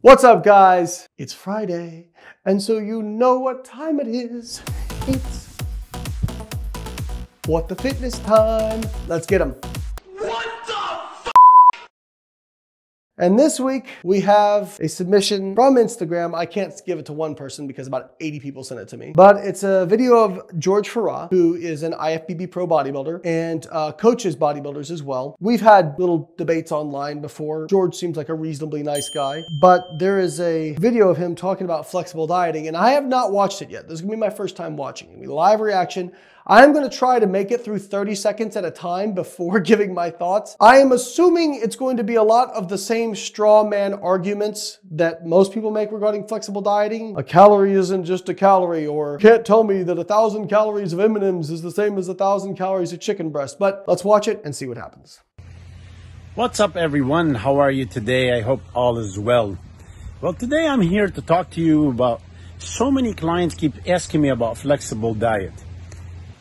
What's up, guys? It's Friday, and so you know what time it is. It's what the fitness time. Let's get them. And this week we have a submission from Instagram. I can't give it to one person because about 80 people sent it to me. But it's a video of George Farah, who is an IFBB pro bodybuilder and uh, coaches bodybuilders as well. We've had little debates online before. George seems like a reasonably nice guy, but there is a video of him talking about flexible dieting, and I have not watched it yet. This is gonna be my first time watching it. Live reaction. I'm going to try to make it through 30 seconds at a time before giving my thoughts. I am assuming it's going to be a lot of the same straw man arguments that most people make regarding flexible dieting. A calorie isn't just a calorie, or can't tell me that a thousand calories of M&Ms is the same as a thousand calories of chicken breast. But let's watch it and see what happens. What's up, everyone? How are you today? I hope all is well. Well, today I'm here to talk to you about so many clients keep asking me about flexible diet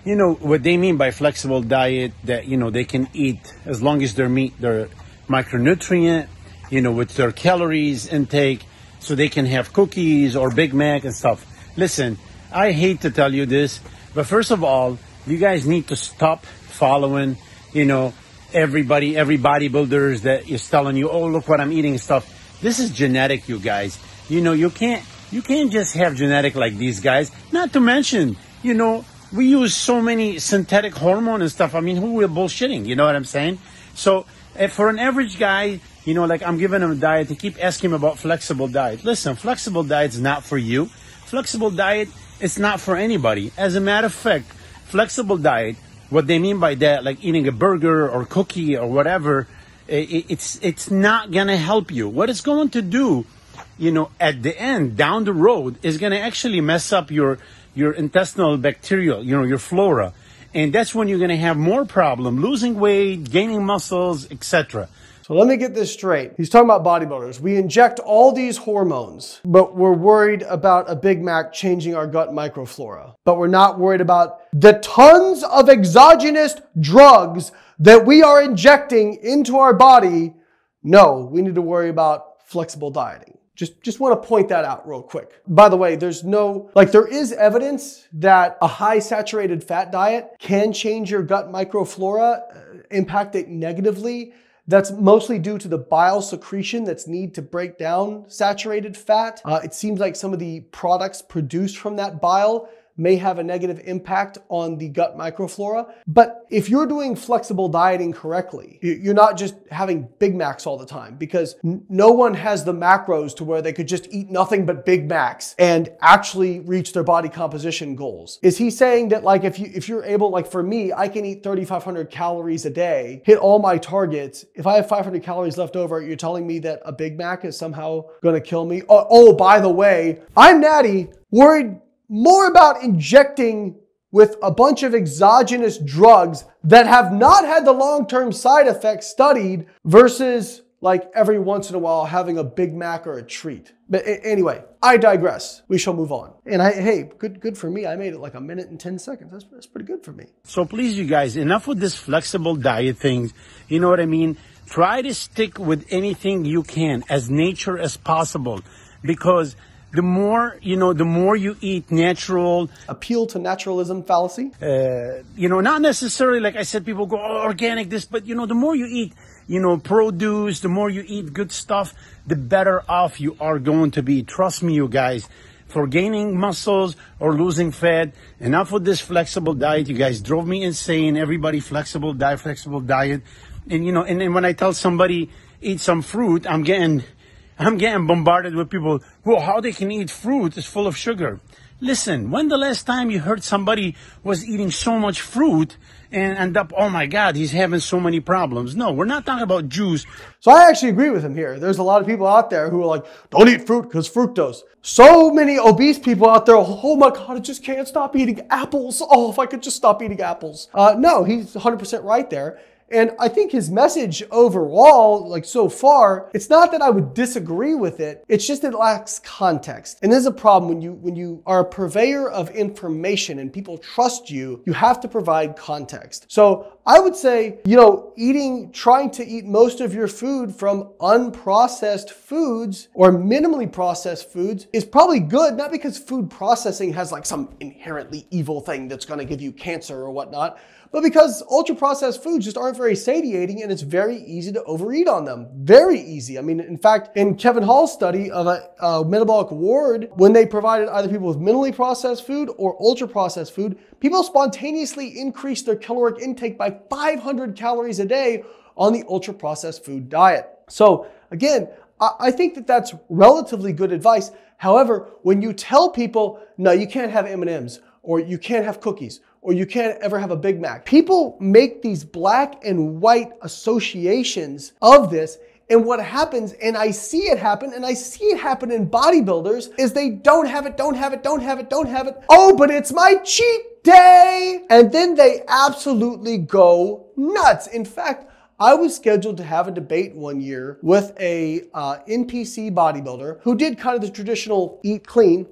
you know what they mean by flexible diet that you know they can eat as long as their meat their micronutrient you know with their calories intake so they can have cookies or big mac and stuff. Listen i hate to tell you this but first of all you guys need to stop following you know everybody every bodybuilders that is telling you oh look what i'm eating and stuff. This is genetic you guys. You know you can't you can't just have genetic like these guys. Not to mention you know we use so many synthetic hormone and stuff. I mean, who we're bullshitting? You know what I'm saying? So if for an average guy, you know, like I'm giving him a diet, to keep asking him about flexible diet. Listen, flexible diet is not for you. Flexible diet is not for anybody. As a matter of fact, flexible diet, what they mean by that, like eating a burger or cookie or whatever, eh, it's it's not gonna help you. What it's going to do, you know, at the end, down the road, is gonna actually mess up your your intestinal bacteria, you know, your flora. And that's when you're going to have more problem losing weight, gaining muscles, etc. So let me get this straight. He's talking about bodybuilders. We inject all these hormones, but we're worried about a Big Mac changing our gut microflora. But we're not worried about the tons of exogenous drugs that we are injecting into our body. No, we need to worry about flexible dieting. Just, just want to point that out real quick. By the way, there's no, like there is evidence that a high saturated fat diet can change your gut microflora, uh, impact it negatively. That's mostly due to the bile secretion that's need to break down saturated fat. Uh, it seems like some of the products produced from that bile may have a negative impact on the gut microflora. But if you're doing flexible dieting correctly, you're not just having Big Macs all the time because no one has the macros to where they could just eat nothing but Big Macs and actually reach their body composition goals. Is he saying that like if you if you're able like for me, I can eat 3500 calories a day, hit all my targets. If I have 500 calories left over, you're telling me that a Big Mac is somehow going to kill me? Oh, oh, by the way, I'm Natty worried more about injecting with a bunch of exogenous drugs that have not had the long-term side effects studied versus like every once in a while having a Big Mac or a treat. But anyway, I digress. We shall move on. And I, hey, good, good for me. I made it like a minute and 10 seconds. That's, that's pretty good for me. So please, you guys, enough with this flexible diet thing. You know what I mean? Try to stick with anything you can as nature as possible because the more you know the more you eat natural appeal to naturalism fallacy? uh, you know not necessarily like i said people go oh, organic this but you know the more you eat you know produce the more you eat good stuff the better off you are going to be. Trust me you guys. For gaining muscles or losing fat enough with this flexible diet. You guys drove me insane. Everybody flexible diet flexible diet. And you know and then when i tell somebody eat some fruit i'm getting I'm getting bombarded with people who how they can eat fruit is full of sugar. Listen, when the last time you heard somebody was eating so much fruit and end up, oh my God, he's having so many problems? No, we're not talking about juice. So I actually agree with him here. There's a lot of people out there who are like, don't eat fruit because fructose. So many obese people out there, oh my God, I just can't stop eating apples. Oh, if I could just stop eating apples. Uh, no, he's 100% right there. And I think his message overall, like so far, it's not that I would disagree with it. It's just it lacks context. And this is a problem when you when you are a purveyor of information and people trust you, you have to provide context. So I would say, you know, eating, trying to eat most of your food from unprocessed foods or minimally processed foods is probably good, not because food processing has like some inherently evil thing that's going to give you cancer or whatnot, but because ultra processed foods just aren't very satiating and it's very easy to overeat on them. Very easy. I mean, in fact, in Kevin Hall's study of a, a metabolic ward, when they provided either people with minimally processed food or ultra processed food, people spontaneously increased their caloric intake by 500 calories a day on the ultra processed food diet. So again, I think that that's relatively good advice. However, when you tell people, no, you can't have M&Ms or you can't have cookies or you can't ever have a Big Mac. People make these black and white associations of this. And what happens, and I see it happen, and I see it happen in bodybuilders, is they don't have it, don't have it, don't have it, don't have it. Oh, but it's my cheat day. And then they absolutely go nuts. In fact, I was scheduled to have a debate one year with a uh, NPC bodybuilder who did kind of the traditional eat clean,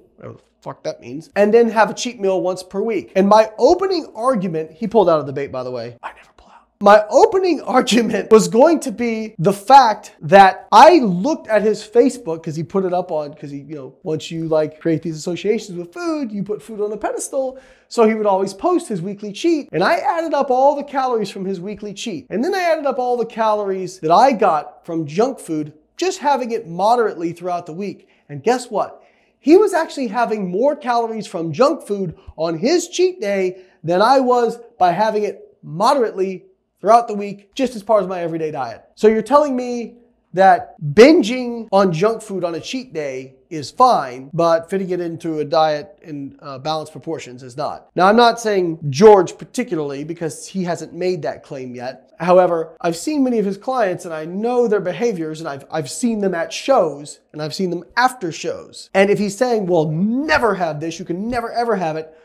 fuck that means, and then have a cheat meal once per week. And my opening argument, he pulled out of the debate, by the way. I never pull out. My opening argument was going to be the fact that I looked at his Facebook because he put it up on, because he, you know, once you like create these associations with food, you put food on a pedestal. So he would always post his weekly cheat. And I added up all the calories from his weekly cheat. And then I added up all the calories that I got from junk food, just having it moderately throughout the week. And guess what? He was actually having more calories from junk food on his cheat day than I was by having it moderately throughout the week, just as part of my everyday diet. So you're telling me that binging on junk food on a cheat day is fine, but fitting it into a diet in uh, balanced proportions is not. Now, I'm not saying George particularly because he hasn't made that claim yet. However, I've seen many of his clients and I know their behaviors and I've, I've seen them at shows and I've seen them after shows. And if he's saying, well, never have this, you can never ever have it,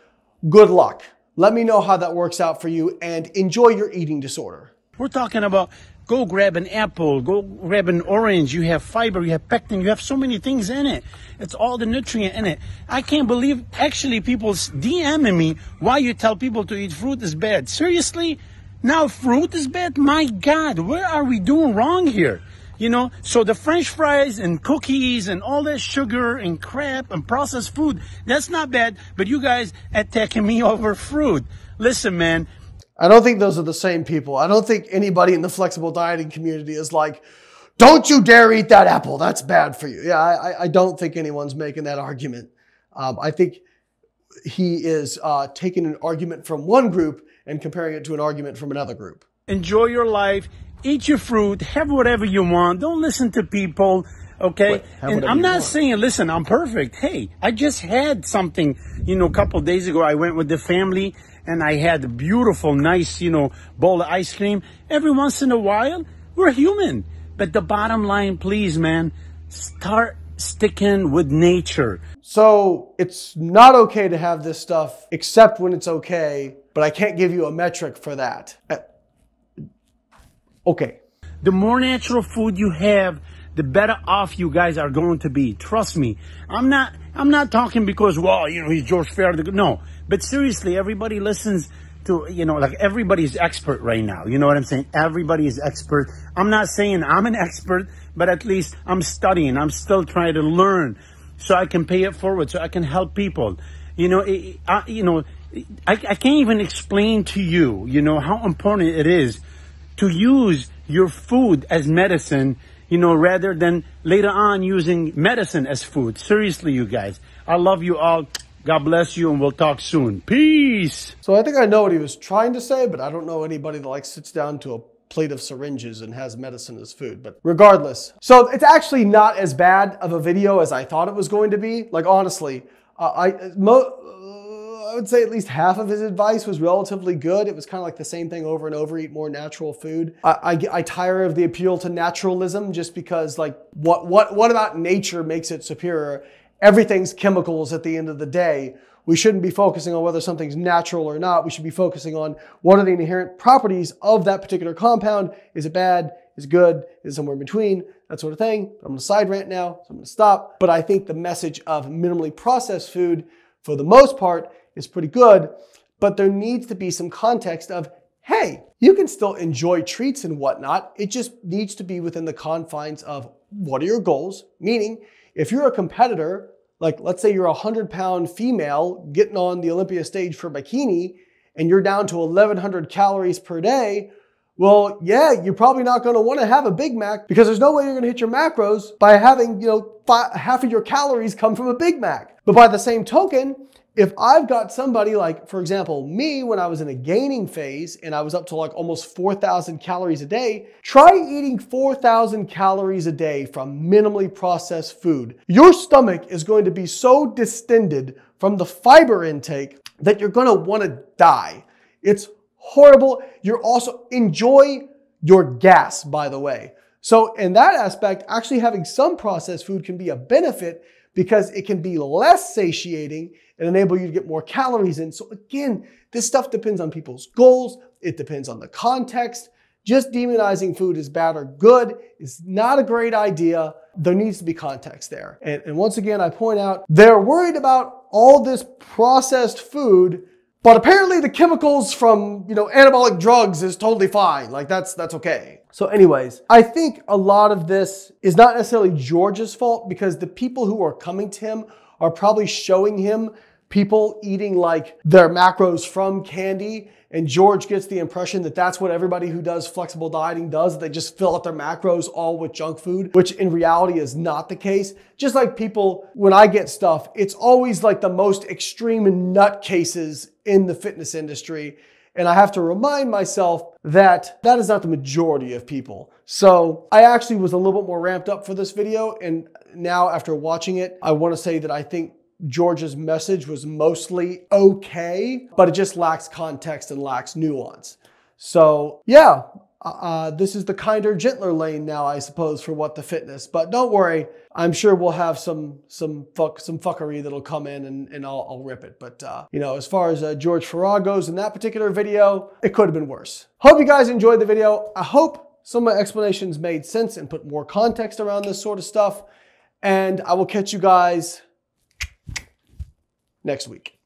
good luck. Let me know how that works out for you and enjoy your eating disorder. We're talking about Go grab an apple, go grab an orange. You have fiber, you have pectin, you have so many things in it. It's all the nutrient in it. I can't believe actually people's DMing me why you tell people to eat fruit is bad. Seriously? Now fruit is bad? My God, where are we doing wrong here? You know, so the french fries and cookies and all that sugar and crap and processed food, that's not bad, but you guys attacking me over fruit. Listen, man, I don't think those are the same people. I don't think anybody in the flexible dieting community is like, don't you dare eat that apple. That's bad for you. Yeah, I, I don't think anyone's making that argument. Um, I think he is uh, taking an argument from one group and comparing it to an argument from another group. Enjoy your life. Eat your fruit. Have whatever you want. Don't listen to people. Okay. Wait, and I'm not want. saying, listen, I'm perfect. Hey, I just had something, you know, a couple days ago. I went with the family and I had beautiful, nice, you know, bowl of ice cream. Every once in a while, we're human. But the bottom line, please, man, start sticking with nature. So it's not okay to have this stuff except when it's okay, but I can't give you a metric for that. Uh, okay. The more natural food you have, the better off you guys are going to be. Trust me. I'm not I'm not talking because well, you know, he's George Farah. No. But seriously, everybody listens to, you know, like everybody's expert right now. You know what I'm saying? Everybody is expert. I'm not saying I'm an expert, but at least I'm studying. I'm still trying to learn so I can pay it forward, so I can help people. You know, it, I, you know, I, I can't even explain to you, you know, how important it is to use your food as medicine, you know, rather than later on using medicine as food. Seriously, you guys. I love you all. God bless you, and we'll talk soon. Peace. So I think I know what he was trying to say, but I don't know anybody that like sits down to a plate of syringes and has medicine as food. But regardless, so it's actually not as bad of a video as I thought it was going to be. Like honestly, uh, I mo- I would say at least half of his advice was relatively good. It was kind of like the same thing over and over, eat more natural food. I, I, I, tire of the appeal to naturalism just because like what, what, what about nature makes it superior? everything's chemicals at the end of the day. We shouldn't be focusing on whether something's natural or not. We should be focusing on what are the inherent properties of that particular compound. Is it bad? Is it good? Is it somewhere in between? That sort of thing. I'm gonna side rant now, so I'm gonna stop. But I think the message of minimally processed food, for the most part, is pretty good. But there needs to be some context of, hey, you can still enjoy treats and whatnot. It just needs to be within the confines of what are your goals? Meaning, if you're a competitor, like let's say you're a 100 pound female getting on the Olympia stage for bikini and you're down to 1100 calories per day, well, yeah, you're probably not going to want to have a Big Mac because there's no way you're going to hit your macros by having, you know, five, half of your calories come from a Big Mac. But by the same token, if I've got somebody like, for example, me when I was in a gaining phase and I was up to like almost 4,000 calories a day, try eating 4,000 calories a day from minimally processed food. Your stomach is going to be so distended from the fiber intake that you're going to want to die. It's horrible. You're also enjoy your gas, by the way. So in that aspect, actually having some processed food can be a benefit because it can be less satiating and enable you to get more calories in. So again, this stuff depends on people's goals. It depends on the context. Just demonizing food as bad or good is not a great idea. There needs to be context there. And, and once again, I point out they're worried about all this processed food but apparently the chemicals from, you know, anabolic drugs is totally fine. Like that's that's okay. So anyways, I think a lot of this is not necessarily George's fault because the people who are coming to him are probably showing him people eating like their macros from candy and George gets the impression that that's what everybody who does flexible dieting does. They just fill out their macros all with junk food, which in reality is not the case. Just like people, when I get stuff, it's always like the most extreme nut cases in the fitness industry. And I have to remind myself that that is not the majority of people. So I actually was a little bit more ramped up for this video. And now after watching it, I want to say that I think George's message was mostly okay, but it just lacks context and lacks nuance. So yeah, uh, uh, this is the kinder, gentler Layne now, I suppose, for what the fitness. But don't worry, I'm sure we'll have some some fuck some fuckery that'll come in and, and I'll, I'll rip it. But uh, you know, as far as uh, George Farah goes in that particular video, it could have been worse. Hope you guys enjoyed the video. I hope some of my explanations made sense and put more context around this sort of stuff. And I will catch you guys next week.